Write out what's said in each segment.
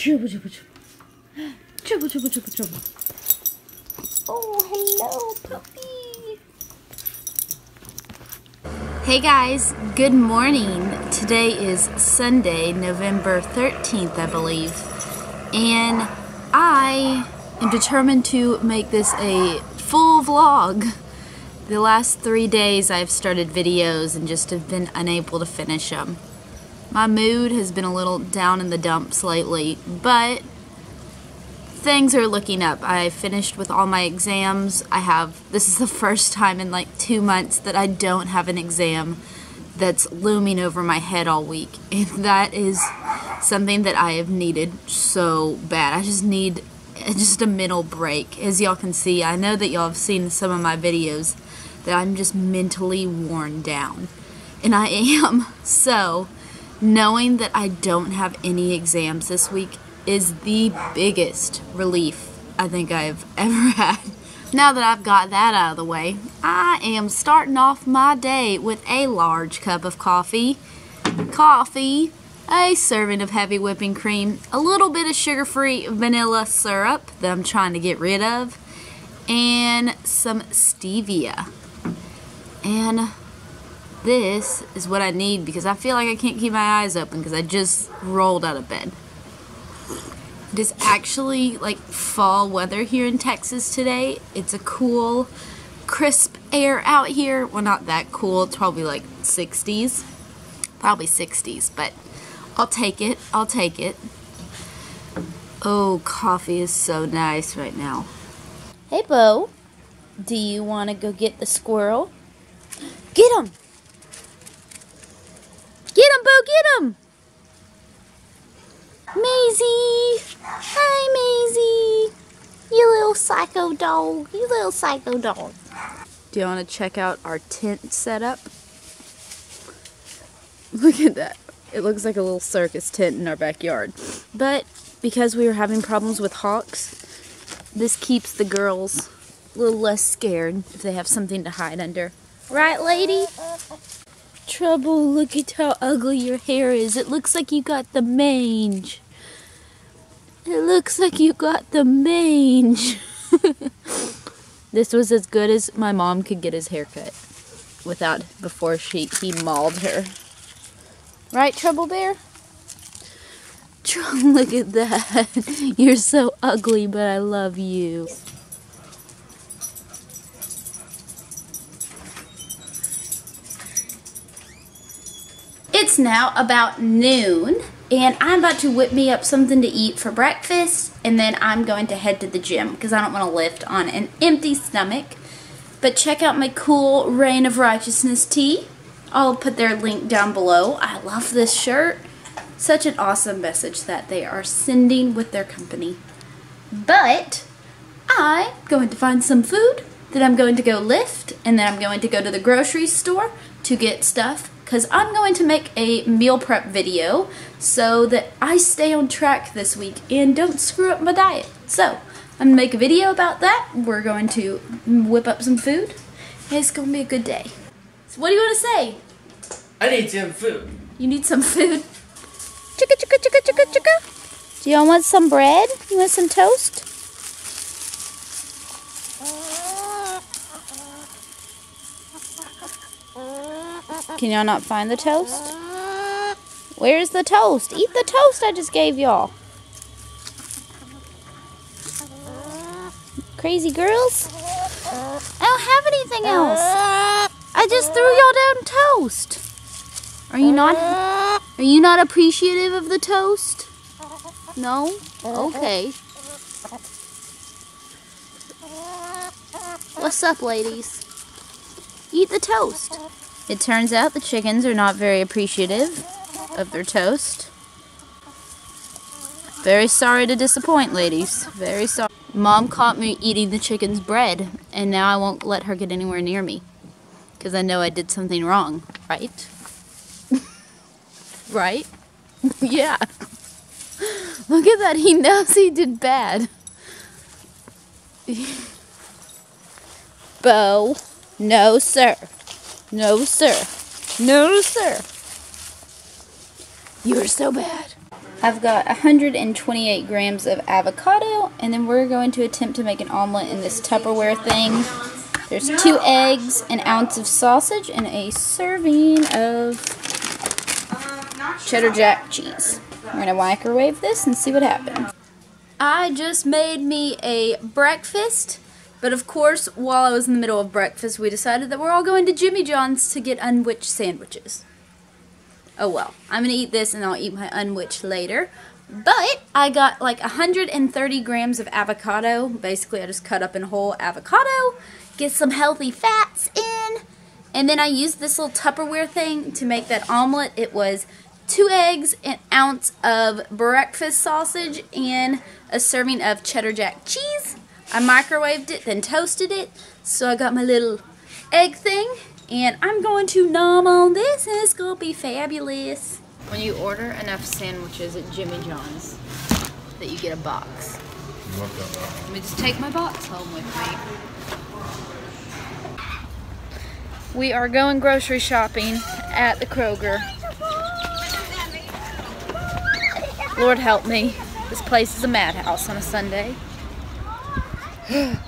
Trouble, trouble, trouble. Trouble, trouble, trouble, trouble. Oh, hello, puppy. Hey guys, good morning. Today is Sunday, November 13th, I believe. And I am determined to make this a full vlog. The last three days I've started videos and just have been unable to finish them. My mood has been a little down in the dumps lately, but things are looking up. I finished with all my exams. I have, this is the first time in like two months that I don't have an exam that's looming over my head all week. And that is something that I have needed so bad. I just need just a mental break. As y'all can see, I know that y'all have seen some of my videos that I'm just mentally worn down. And I am. So, knowing that I don't have any exams this week is the biggest relief I think I've ever had. Now that I've got that out of the way, I am starting off my day with a large cup of coffee, coffee, a serving of heavy whipping cream, a little bit of sugar-free vanilla syrup that I'm trying to get rid of, and some stevia. And this is what I need because I feel like I can't keep my eyes open because I just rolled out of bed. It is actually like fall weather here in Texas today. It's a cool, crisp air out here. Well, not that cool. It's probably like 60s. Probably 60s, but I'll take it. I'll take it. Oh, coffee is so nice right now. Hey, Beaux. Do you want to go get the squirrel? Get him! Get him! Maisie! Hi, Maisie! You little psycho dog. You little psycho dog. Do you want to check out our tent setup? Look at that. It looks like a little circus tent in our backyard. But because we were having problems with hawks, this keeps the girls a little less scared if they have something to hide under. Right, lady? Trouble, look at how ugly your hair is. It looks like you got the mange. It looks like you got the mange. this was as good as my mom could get his haircut without before she he mauled her. Right, Trouble Bear? Look at that. You're so ugly, but I love you. It's now about noon and I'm about to whip me up something to eat for breakfast and then I'm going to head to the gym because I don't want to lift on an empty stomach. But check out my cool Reign of Righteousness tee. I'll put their link down below. I love this shirt. Such an awesome message that they are sending with their company. But I'm going to find some food then I'm going to go lift and then I'm going to go to the grocery store to get stuff because I'm going to make a meal prep video so that I stay on track this week and don't screw up my diet. So, I'm going to make a video about that. We're going to whip up some food. It's going to be a good day. So what do you want to say? I need some food. You need some food? Chicka, chicka, chicka, chicka, chicka. Do y'all want some bread? You want some toast? Can y'all not find the toast? Where's the toast? Eat the toast I just gave y'all. Crazy girls? I don't have anything else. I just threw y'all down toast. Are you not Are you not appreciative of the toast? No? Okay. What's up, ladies? Eat the toast. It turns out the chickens are not very appreciative of their toast. Very sorry to disappoint, ladies. Very sorry. Mom caught me eating the chicken's bread, and now I won't let her get anywhere near me. Because I know I did something wrong, right? right? yeah. Look at that. He knows he did bad. Beaux. No, sir. No, sir. No, sir. You are so bad. I've got 128 grams of avocado, and then we're going to attempt to make an omelet in this Tupperware thing. There's two eggs, an ounce of sausage, and a serving of cheddar jack cheese. We're going to microwave this and see what happens. I just made me a breakfast, but of course, while I was in the middle of breakfast, we decided that we're all going to Jimmy John's to get unwitched sandwiches. Oh well, I'm going to eat this and I'll eat my unwitched later. But I got like 130 grams of avocado. Basically, I just cut up in whole avocado, get some healthy fats in, and then I used this little Tupperware thing to make that omelet. It was two eggs, an ounce of breakfast sausage, and a serving of cheddar jack cheese. I microwaved it, then toasted it. So I got my little egg thing, and I'm going to nom on this, and it's going to be fabulous. When you order enough sandwiches at Jimmy John's, that you get a box. Let me just take my box home with me. We are going grocery shopping at the Kroger. Lord help me. This place is a madhouse on a Sunday. Quick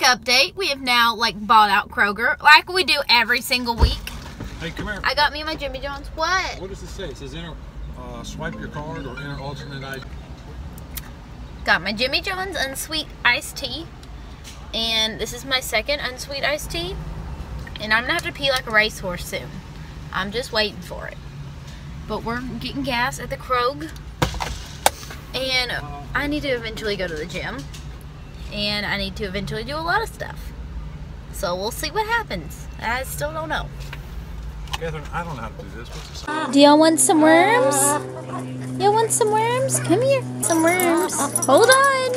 update. We have now like bought out Kroger like we do every single week. Hey, come here. I got me my Jimmy John's. What? What does it say? It says enter, uh, swipe your card or enter alternate ID. Got my Jimmy John's unsweet iced tea. And this is my second unsweet iced tea. And I'm gonna have to pee like a racehorse soon. I'm just waiting for it. But we're getting gas at the Krog. And I need to eventually go to the gym. And I need to eventually do a lot of stuff. So we'll see what happens. I still don't know. Katherine, I don't know how to do this. What's this? Do y'all want some worms? Y'all want some worms? Come here. Some worms. Hold on.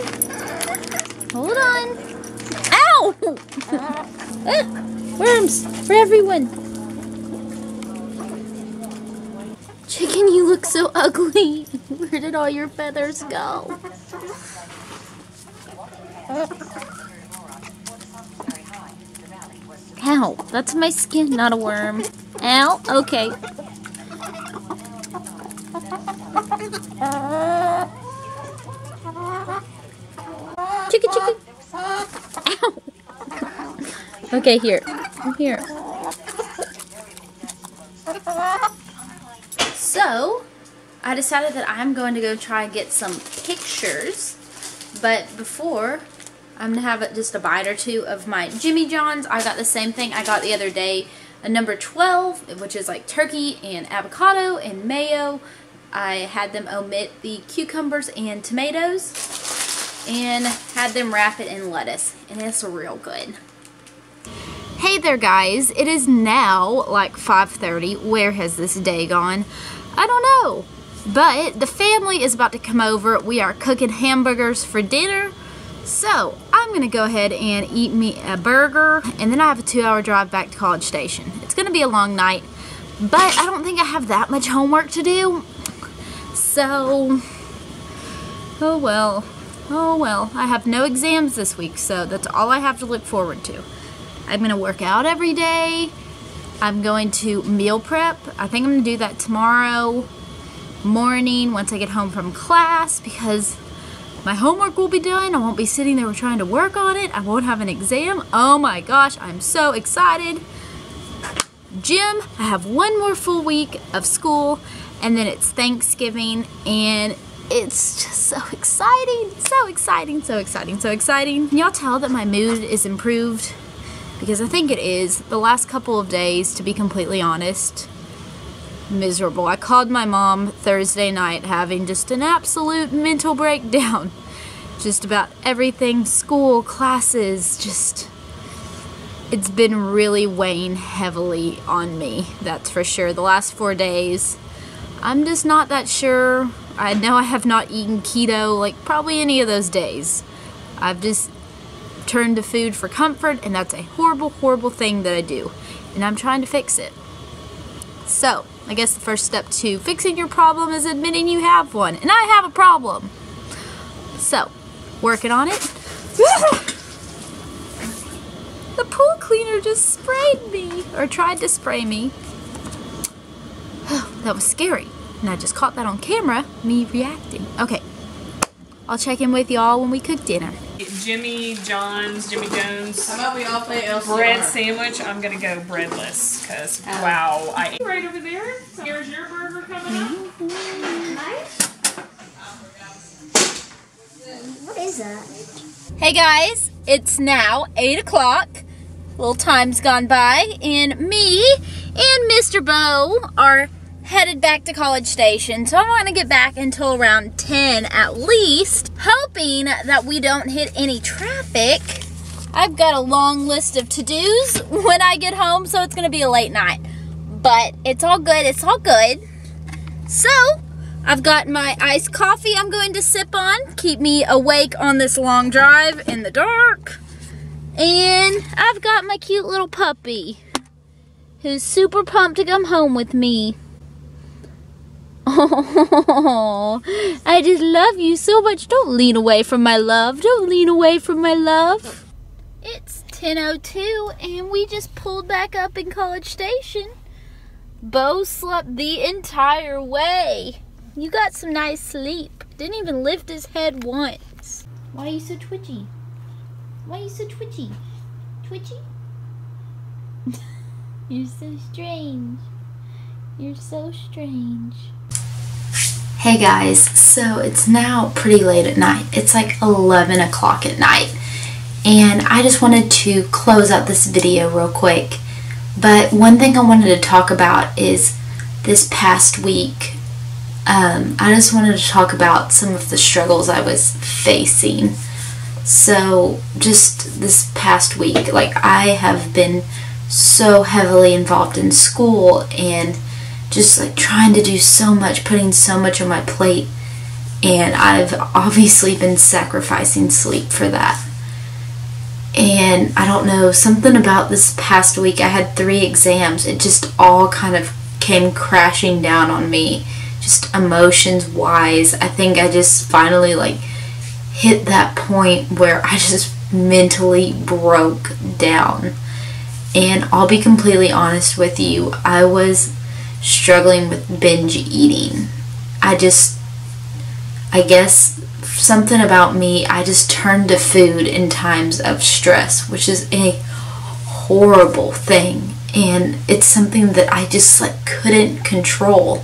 Hold on. Ow! Ah, worms for everyone. Chicken, you look so ugly. Where did all your feathers go? Ow, that's my skin, not a worm. Ow, okay. Chicken, chicken. Ow. Okay, here. Here. So, I decided that I'm going to go try and get some pictures. But before, I'm going to have just a bite or two of my Jimmy John's. I got the same thing I got the other day. A number 12, which is like turkey and avocado and mayo. I had them omit the cucumbers and tomatoes and had them wrap it in lettuce. And it's real good. Hey there guys, it is now like 5.30. Where has this day gone? I don't know. But the family is about to come over. We are cooking hamburgers for dinner. So I'm going to go ahead and eat me a burger. And then I have a two hour drive back to College Station. It's going to be a long night. But I don't think I have that much homework to do. So, oh well. Oh well. I have no exams this week. So that's all I have to look forward to. I'm going to work out every day. I'm going to meal prep. I think I'm going to do that tomorrow morning once I get home from class because my homework will be done. I won't be sitting there trying to work on it. I won't have an exam. Oh my gosh, I'm so excited. Gym, I have one more full week of school and then it's Thanksgiving and it's just so exciting, so exciting, so exciting, so exciting. Can y'all tell that my mood is improved? Because I think it is. The last couple of days, to be completely honest, miserable. I called my mom Thursday night having just an absolute mental breakdown. Just about everything, school, classes, just it's been really weighing heavily on me, that's for sure. The last four days, I'm just not that sure. I know I have not eaten keto like probably any of those days. I've just turned to food for comfort, and that's a horrible, horrible thing that I do. And I'm trying to fix it. So, I guess the first step to fixing your problem is admitting you have one. And I have a problem. So, working on it. The pool cleaner just sprayed me, or tried to spray me. that was scary. And I just caught that on camera, me reacting. Okay, I'll check in with y'all when we cook dinner. Jimmy John's, Jimmy Jones How about we all play LCR? bread sandwich. I'm gonna go breadless because Oh. wow, I right over there. Here's your burger coming up. Mm-hmm. What is that? Hey guys, it's now 8 o'clock. Little time's gone by, and me and Mr. Beaux are headed back to College Station. So I'm not going to get back until around 10 at least, hoping that we don't hit any traffic. I've got a long list of to dos when I get home, so it's going to be a late night. But it's all good, it's all good. So, I've got my iced coffee I'm going to sip on, keep me awake on this long drive in the dark. And I've got my cute little puppy who's super pumped to come home with me. Oh, I just love you so much. Don't lean away from my love. Don't lean away from my love. It's 10:02 and we just pulled back up in College Station. Beaux slept the entire way. You got some nice sleep. Didn't even lift his head once. Why are you so twitchy? Why are you so twitchy? Twitchy? You're so strange. You're so strange. Hey guys, so it's now pretty late at night. It's like 11 o'clock at night. And I just wanted to close out this video real quick. But one thing I wanted to talk about is this past week. Um, I just wanted to talk about some of the struggles I was facing. So, just this past week, like I have been so heavily involved in school and just like trying to do so much, putting so much on my plate, and I've obviously been sacrificing sleep for that. And I don't know, something about this past week, I had three exams, it just all kind of came crashing down on me, just emotions wise. I think I just finally like hit that point where I just mentally broke down. And I'll be completely honest with you, I was struggling with binge eating. I just, I guess something about me, I just turn to food in times of stress, which is a horrible thing. And it's something that I just like couldn't control.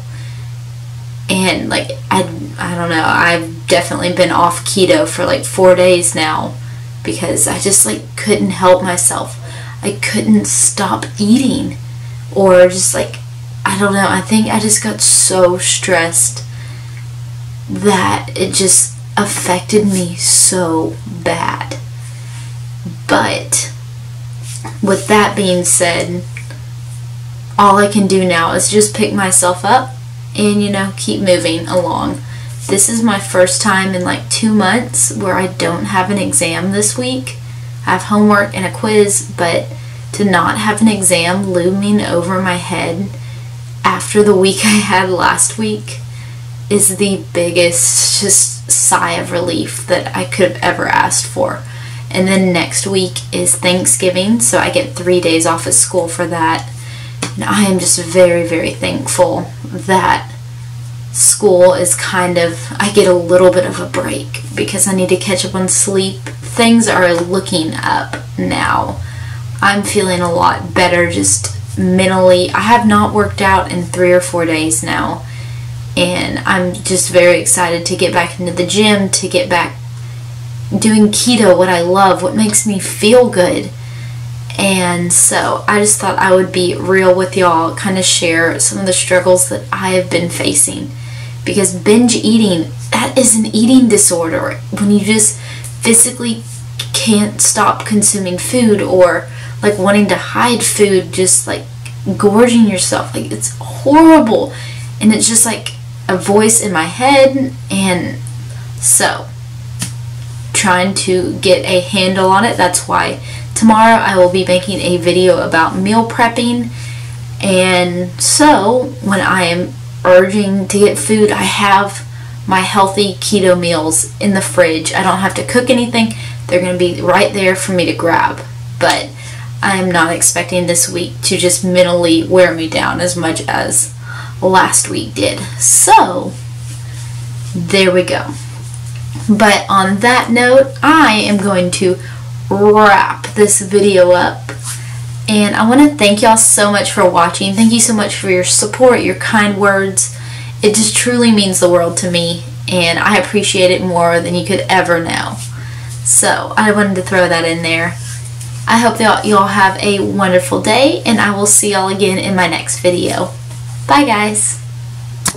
And like I I don't know, I've definitely been off keto for like 4 days now because I just like couldn't help myself. I couldn't stop eating or just like I don't know, I think I just got so stressed that it just affected me so bad. But with that being said, all I can do now is just pick myself up and you know, keep moving along. This is my first time in like two months where I don't have an exam this week. I have homework and a quiz, but to not have an exam looming over my head after the week I had last week is the biggest just sigh of relief that I could have ever asked for. And then next week is Thanksgiving, so I get three days off of school for that. And I am just very, very thankful that school is kind of, I get a little bit of a break because I need to catch up on sleep. Things are looking up now. I'm feeling a lot better just mentally. I have not worked out in three or four days now. And I'm just very excited to get back into the gym, to get back doing keto, what I love, what makes me feel good. And so I just thought I would be real with y'all, kind of share some of the struggles that I have been facing. Because binge eating, that is an eating disorder. When you just physically can't stop consuming food or like wanting to hide food, just like gorging yourself. Like it's horrible. And it's just like a voice in my head. And so trying to get a handle on it. That's why tomorrow I will be making a video about meal prepping. And so when I am urging to get food, I have my healthy keto meals in the fridge. I don't have to cook anything. They're going to be right there for me to grab. But I am not expecting this week to just mentally wear me down as much as last week did. So, there we go. But on that note, I am going to wrap this video up. And I want to thank y'all so much for watching. Thank you so much for your support, your kind words. It just truly means the world to me. And I appreciate it more than you could ever know. So I wanted to throw that in there. I hope that y'all have a wonderful day. And I will see y'all again in my next video. Bye guys.